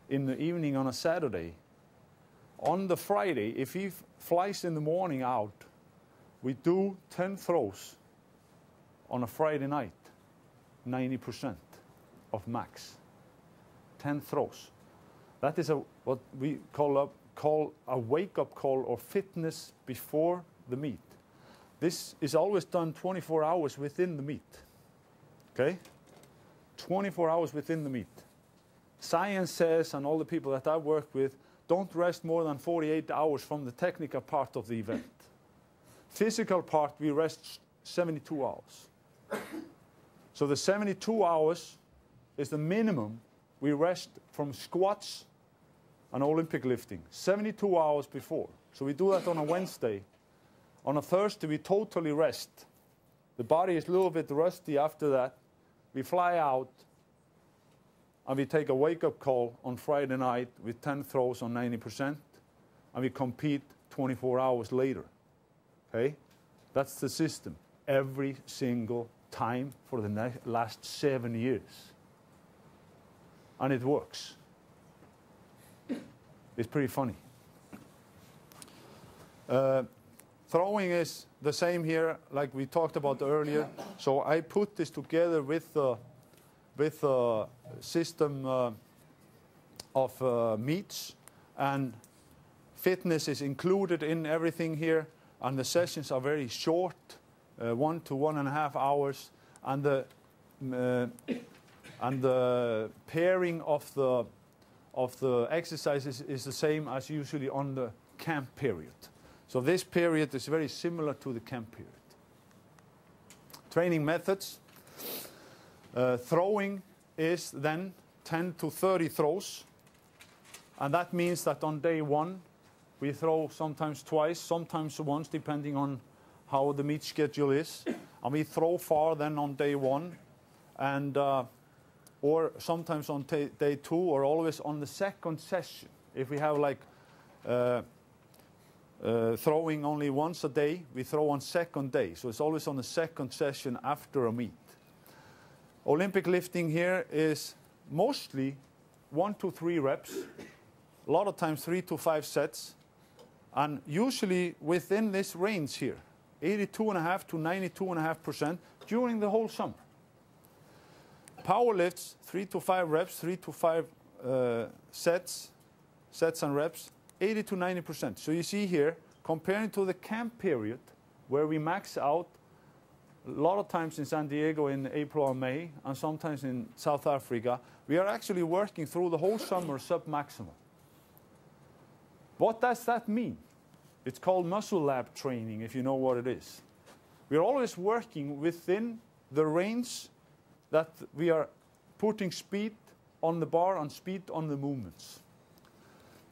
in the evening on a Saturday. On the Friday, if he flies in the morning out, we do 10 throws on a Friday night, 90% of max. 10 throws. That is a, what we call a, call a wake up call or fitness before the meet. This is always done 24 hours within the meet. Okay? 24 hours within the meet. Science says, and all the people that I work with, don't rest more than 48 hours from the technical part of the event. Physical part, we rest 72 hours. So the 72 hours is the minimum we rest from squats and Olympic lifting. 72 hours before. So we do that on a Wednesday. On a Thursday, we totally rest. The body is a little bit rusty after that. We fly out and we take a wake up call on Friday night with 10 throws on 90%, and we compete 24 hours later. Okay? That's the system every single time for the last seven years. And it works. It's pretty funny. Uh, throwing is the same here, like we talked about earlier. So I put this together with the with the system uh, of uh, meets, and fitness is included in everything here. And the sessions are very short, uh, one to one and a half hours, and the uh, and the pairing of the of the exercises is the same as usually on the camp period. So this period is very similar to the camp period. Training methods. Uh, throwing is then 10 to 30 throws. And that means that on day one, we throw sometimes twice, sometimes once, depending on how the meet schedule is. And we throw far then on day one, and uh, or sometimes on day two, or always on the second session. If we have like uh, uh, throwing only once a day, we throw on second day. So it's always on the second session after a meet. Olympic lifting here is mostly one to three reps a lot of times three to five sets, and usually within this range here, 82.5 to 92.5% during the whole summer. Power lifts, three to five reps, three to five uh, sets, sets and reps, 80 to 90%. So you see here, comparing to the camp period, where we max out a lot of times in San Diego in April or May, and sometimes in South Africa, we are actually working through the whole summer sub-maximal. What does that mean? It's called muscle lab training, if you know what it is. We are always working within the range that we are putting speed on the bar and speed on the movements.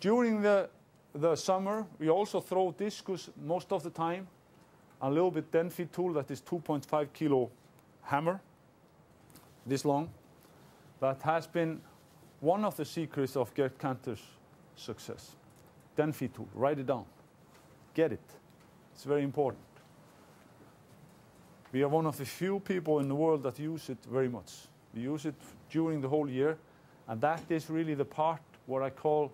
During the, the summer, we also throw discus most of the time, a little bit Denfi tool that is 2.5 kilo hammer, this long, that has been one of the secrets of Gert Kanter's success. Denfi tool, write it down, get it. It's very important. We are one of the few people in the world that use it very much. We use it during the whole year, and that is really the part what I call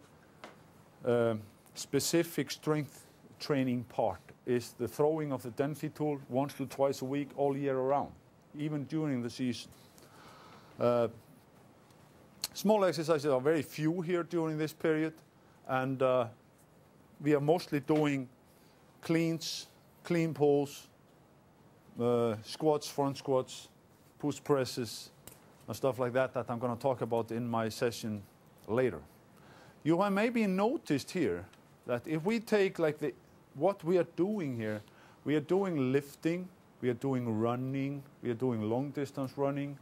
uh, specific strength training part is the throwing of the Denfi tool once to twice a week all year around, even during the season. Uh, small exercises are very few here during this period, and uh, we are mostly doing cleans, clean pulls, uh, squats, front squats, push presses, and stuff like that that I'm going to talk about in my session later. You have maybe noticed here that if we take like the what we are doing here, we are doing lifting, we are doing running, we are doing long distance running,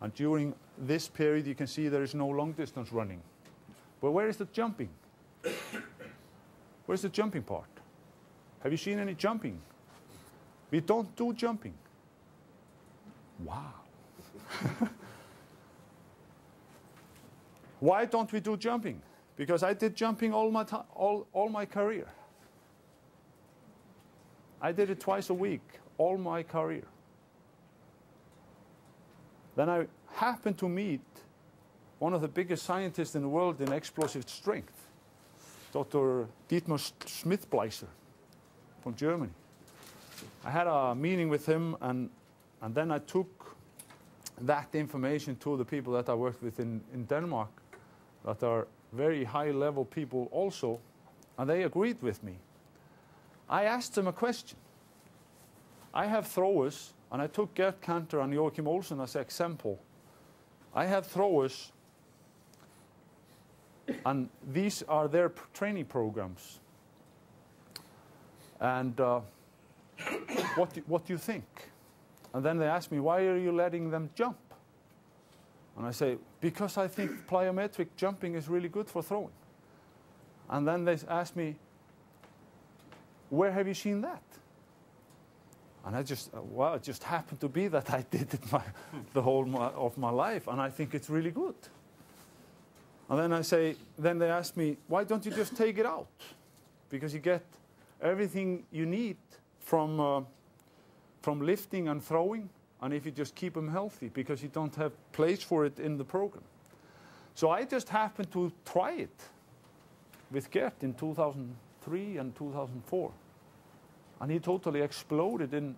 and during this period you can see there is no long distance running. But where is the jumping? Where's the jumping part? Have you seen any jumping? We don't do jumping. Wow. Why don't we do jumping? Because I did jumping all my, all, all my career. I did it twice a week all my career. Then I happened to meet one of the biggest scientists in the world in explosive strength, Dr. Dietmar Schmidtbleicher from Germany. I had a meeting with him, and, and then I took that information to the people that I worked with in, in Denmark that are very high level people also, and they agreed with me. I asked them a question. I have throwers, and I took Gert Kanter and Joachim Olsen as example. I have throwers, and these are their training programs. And uh, what, do, what do you think? And then they ask me, why are you letting them jump? And I say, because I think plyometric jumping is really good for throwing. And then they ask me, where have you seen that? And I just, well, it just happened to be that I did it my, the whole my, of my life, and I think it's really good. And then I say, then they ask me, why don't you just take it out? Because you get everything you need from, uh, from lifting and throwing, and if you just keep them healthy, because you don't have place for it in the program. So I just happened to try it with Gert in 2003 and 2004. And he totally exploded in,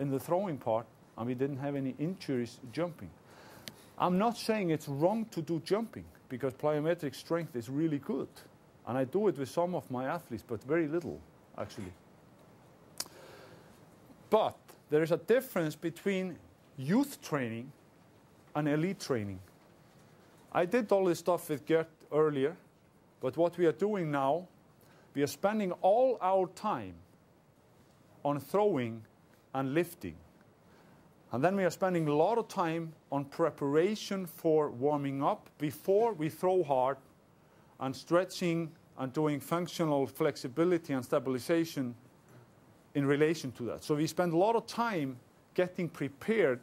in the throwing part, and we didn't have any injuries jumping. I'm not saying it's wrong to do jumping, because plyometric strength is really good. And I do it with some of my athletes, but very little, actually. But there is a difference between youth training and elite training. I did all this stuff with Gert earlier, but what we are doing now, we are spending all our time on throwing and lifting. And then we are spending a lot of time on preparation for warming up before we throw hard and stretching and doing functional flexibility and stabilization in relation to that. So we spend a lot of time getting prepared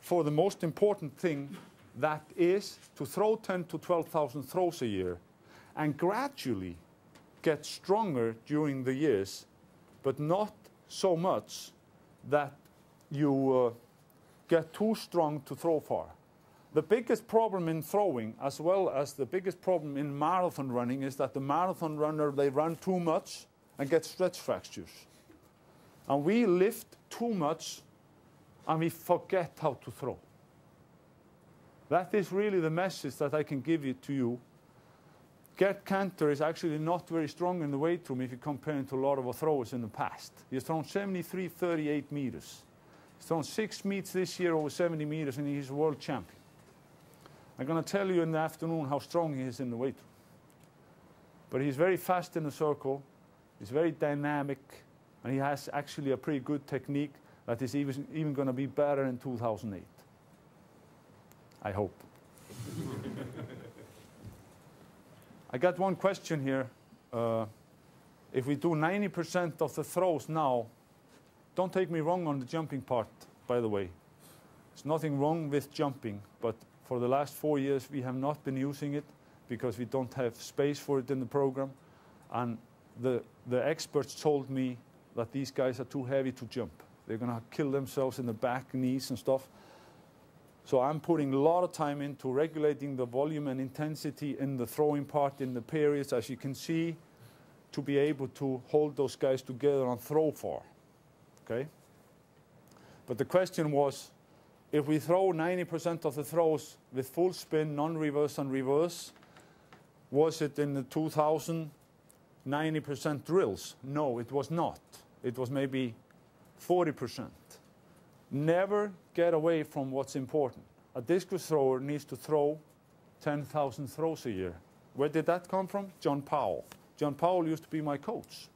for the most important thing that is to throw 10 to 12,000 throws a year and gradually get stronger during the years, but not so much that you uh, get too strong to throw far. the biggest problem in throwing, as well as the biggest problem in marathon running, is that the marathon runner they run too much and get stretch fractures. And we lift too much and we forget how to throw. That is really the message that I can give you to you. Gert Kanter is actually not very strong in the weight room if you compare him to a lot of throwers in the past. He's thrown 73, 38 meters. He's thrown six meets this year over 70 meters and he's a world champion. I'm going to tell you in the afternoon how strong he is in the weight room. But he's very fast in the circle, he's very dynamic, and he has actually a pretty good technique that is even, even going to be better in 2008. I hope. I got one question here. Uh, if we do 90% of the throws now, don't take me wrong on the jumping part, by the way. There's nothing wrong with jumping, but for the last four years we have not been using it because we don't have space for it in the program. And the, the experts told me that these guys are too heavy to jump. They're going to kill themselves in the back, knees, and stuff. So I'm putting a lot of time into regulating the volume and intensity in the throwing part in the periods, as you can see, to be able to hold those guys together and throw far. Okay? But the question was, if we throw 90% of the throws with full spin, non-reverse and reverse, was it in the 2000 90% drills? No, it was not. It was maybe 40%. Never get away from what's important. A discus thrower needs to throw 10,000 throws a year. Where did that come from? John Powell. John Powell used to be my coach.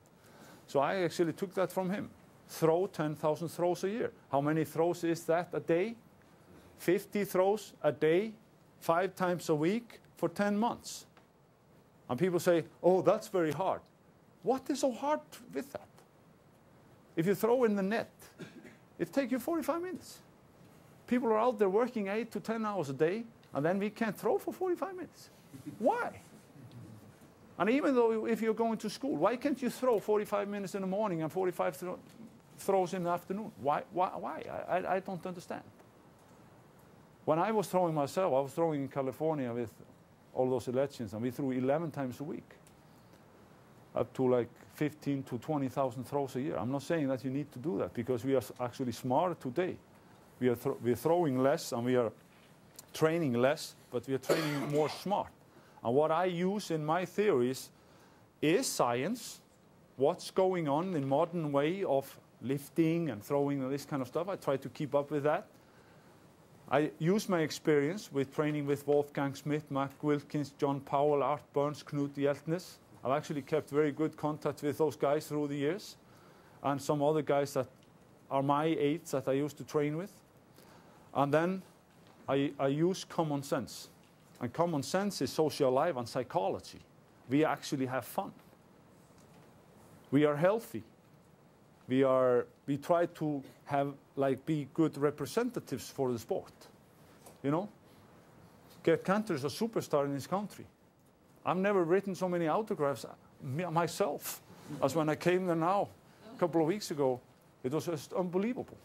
So I actually took that from him. Throw 10,000 throws a year. How many throws is that a day? 50 throws a day, five times a week for 10 months. And people say, oh, that's very hard. What is so hard with that? If you throw in the net, it takes you 45 minutes. People are out there working 8 to 10 hours a day, and then we can't throw for 45 minutes. Why? And even though if you're going to school, why can't you throw 45 minutes in the morning and 45 thro throws in the afternoon? Why? Why? why? I, I don't understand. When I was throwing myself, I was throwing in California with all those elections, and we threw 11 times a week, up to like 15 to 20,000 throws a year. I'm not saying that you need to do that because we are actually smarter today. We are we're throwing less and we are training less, but we are training more smart. And what I use in my theories is science, what's going on in modern way of lifting and throwing and this kind of stuff. I try to keep up with that. I use my experience with training with Wolfgang Schmidt, Mac Wilkins, John Powell, Art Burns, Knut Hjeltnes. I've actually kept very good contact with those guys through the years and some other guys that are my aides that I used to train with. And then I, I use common sense. And common sense is social life and psychology. We actually have fun. We are healthy. We, are, we try to have, like, be good representatives for the sport. You know? Gert Kanter is a superstar in his country. I've never written so many autographs myself as when I came there now, a couple of weeks ago. It was just unbelievable.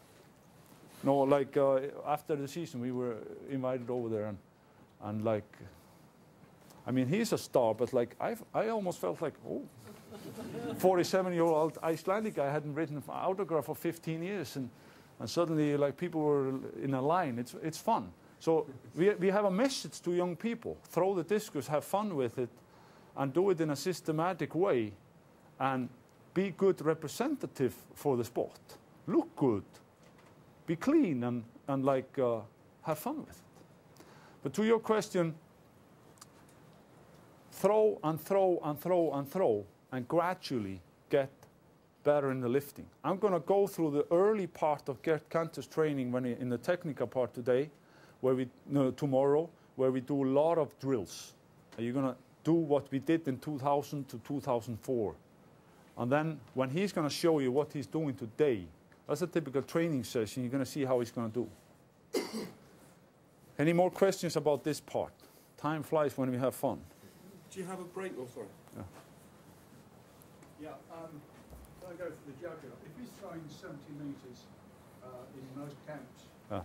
No, like uh, after the season, we were invited over there, and, and like, I mean, he's a star, but like, i I almost felt like, oh, 47 year old Icelandic guy hadn't written an autograph for 15 years, and, and suddenly, like, people were in a line. It's, it's fun. So we, we have a message to young people throw the discus, have fun with it, and do it in a systematic way, and be good representative for the sport. Look good, be clean, and, and like uh, have fun with it. But to your question, throw and throw and throw and throw, and gradually get better in the lifting. I'm going to go through the early part of Gert Kanter's training when he, in the technical part today where we no, tomorrow, where we do a lot of drills. Are you going to do what we did in 2000 to 2004? And then when he's going to show you what he's doing today, that's a typical training session. You're going to see how he's going to do. Any more questions about this part? Time flies when we have fun. Do you have a break? Oh, sorry. Yeah. Yeah, um, I go for the juggler. If he's throwing 70 metres uh, in most camps, Yeah.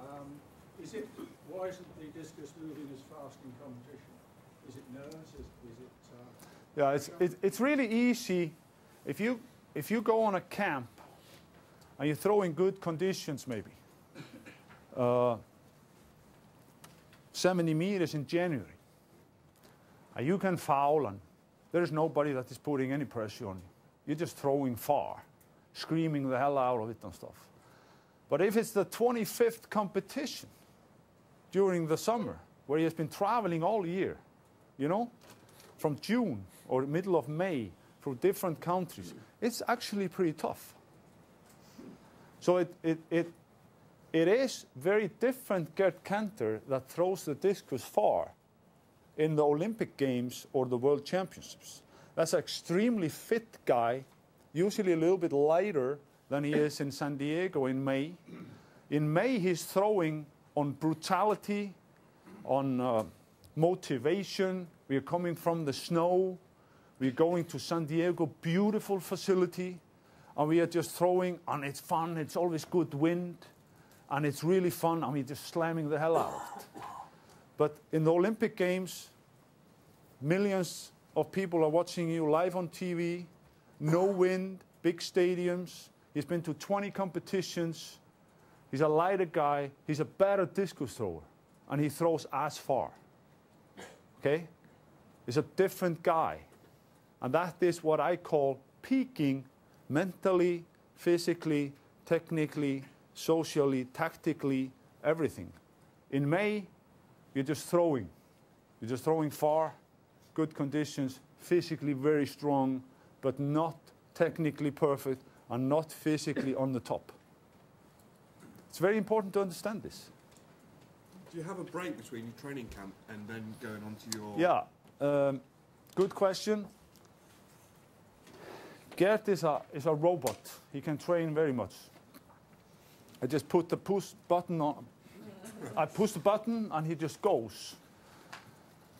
um, is it, why isn't the discus moving as fast in competition? Is it nerves? Is, is it, uh, Yeah, it's, it, it's really easy. If you, if you go on a camp and you throw in good conditions, maybe, uh, 70 meters in January, and you can foul, and there's nobody that is putting any pressure on you. You're just throwing far, screaming the hell out of it and stuff. But if it's the 25th competition during the summer, where he has been traveling all year, you know, from June or middle of May through different countries, it's actually pretty tough. So it, it, it, it is very different Gert Kanter that throws the discus far in the Olympic Games or the World Championships. That's an extremely fit guy, usually a little bit lighter than he is in San Diego in May. In May, he's throwing on brutality, on uh, motivation. We are coming from the snow. We're going to San Diego, beautiful facility, and we are just throwing, and it's fun. It's always good wind, and it's really fun. I mean, just slamming the hell out. But in the Olympic Games, millions of people are watching you live on TV, no wind, big stadiums. He's been to 20 competitions. He's a lighter guy. He's a better discus thrower, and he throws as far. Okay? He's a different guy. And that is what I call peaking mentally, physically, technically, socially, tactically, everything. In May, you're just throwing. You're just throwing far, good conditions, physically very strong, but not technically perfect and not physically on the top. It's very important to understand this. Do you have a break between your training camp and then going on to your... Yeah, um, good question. Gert is a, is a robot. He can train very much. I just put the push button on. I push the button and he just goes.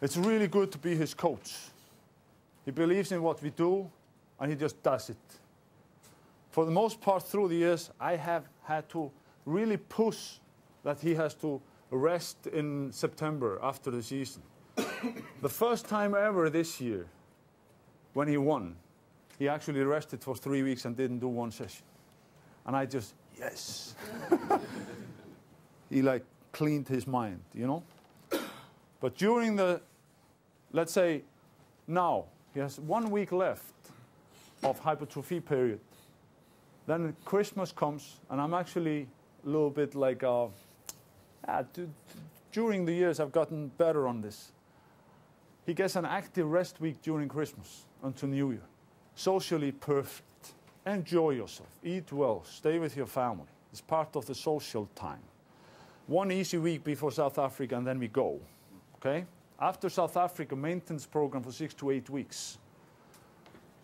It's really good to be his coach. He believes in what we do and he just does it. For the most part through the years, I have had to really push that he has to rest in September after the season. the first time ever this year, when he won, he actually rested for three weeks and didn't do one session. And I just, yes. he like cleaned his mind, you know? But during the, let's say, now, he has one week left of hypertrophy period. Then Christmas comes, and I'm actually little bit like, uh, ah, during the years, I've gotten better on this. He gets an active rest week during Christmas until New Year. Socially perfect. Enjoy yourself. Eat well. Stay with your family. It's part of the social time. One easy week before South Africa, and then we go. Okay? After South Africa, maintenance program for six to eight weeks.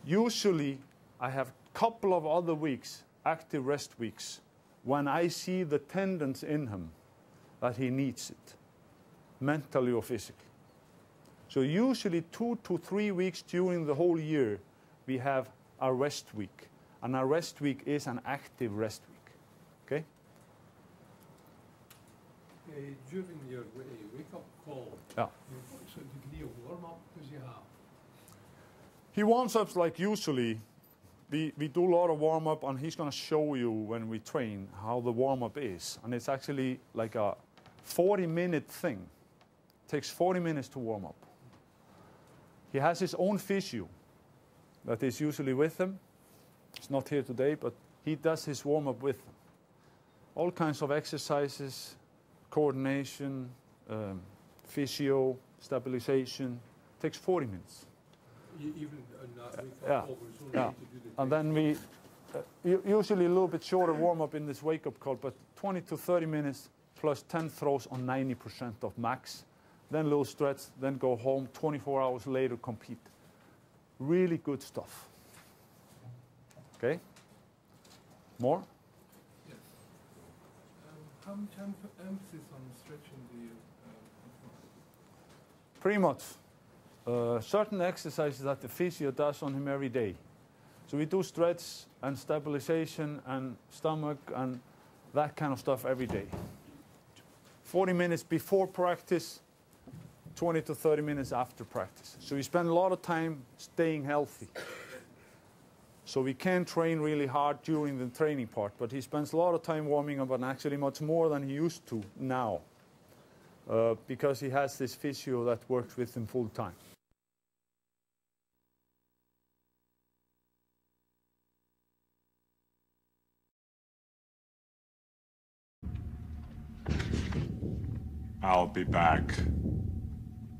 Usually, I have a couple of other weeks, active rest weeks, when I see the tendency in him that he needs it, mentally or physically. So usually two to three weeks during the whole year, we have a rest week. And our rest week is an active rest week. Okay? Uh, during your wake-up call, Yeah. what sort of degree of warm-up does he have? He warms up like usually. We, we do a lot of warm up, and he's going to show you when we train how the warm up is. And it's actually like a 40 minute thing. It takes 40 minutes to warm up. He has his own physio that is usually with him. He's not here today, but he does his warm up with them. All kinds of exercises, coordination, um, physio, stabilization. It Takes 40 minutes. Even on yeah, yeah. to do the And then we, uh, usually a little bit shorter warm up in this wake up call, but 20 to 30 minutes plus 10 throws on 90% of max. Then a little stretch, then go home. 24 hours later, compete. Really good stuff. Okay? More? Um, how much emphasis on stretching do you um, Pretty much. Uh, certain exercises that the physio does on him every day. So we do stretch and stabilization and stomach and that kind of stuff every day. 40 minutes before practice, 20 to 30 minutes after practice. So we spend a lot of time staying healthy. So we can train really hard during the training part, but he spends a lot of time warming up and actually much more than he used to now uh, because he has this physio that works with him full time. I'll be back.